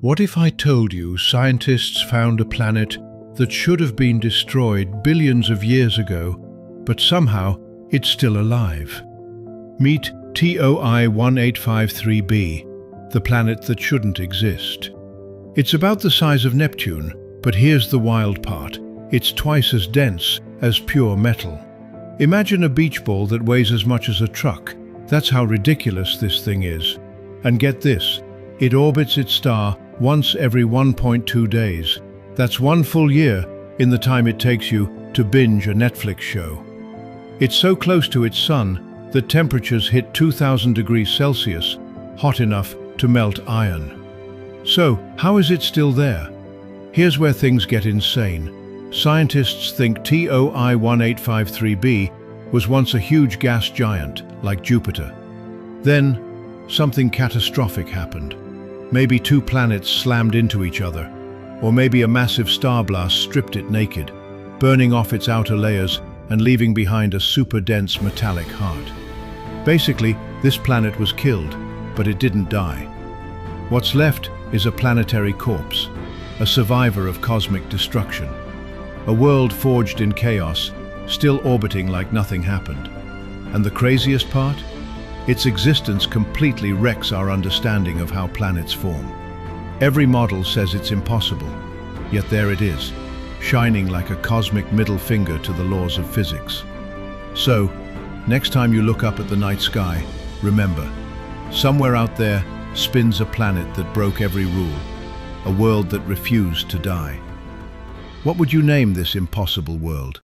What if I told you scientists found a planet that should have been destroyed billions of years ago, but somehow it's still alive? Meet TOI 1853b, the planet that shouldn't exist. It's about the size of Neptune, but here's the wild part. It's twice as dense as pure metal. Imagine a beach ball that weighs as much as a truck. That's how ridiculous this thing is. And get this, it orbits its star once every 1.2 days. That's one full year in the time it takes you to binge a Netflix show. It's so close to its sun that temperatures hit 2000 degrees Celsius, hot enough to melt iron. So, how is it still there? Here's where things get insane. Scientists think TOI 1853b was once a huge gas giant, like Jupiter. Then, something catastrophic happened. Maybe two planets slammed into each other, or maybe a massive star blast stripped it naked, burning off its outer layers and leaving behind a super-dense metallic heart. Basically, this planet was killed, but it didn't die. What's left is a planetary corpse, a survivor of cosmic destruction. A world forged in chaos, still orbiting like nothing happened. And the craziest part? Its existence completely wrecks our understanding of how planets form. Every model says it's impossible, yet there it is, shining like a cosmic middle finger to the laws of physics. So, next time you look up at the night sky, remember, somewhere out there spins a planet that broke every rule, a world that refused to die. What would you name this impossible world?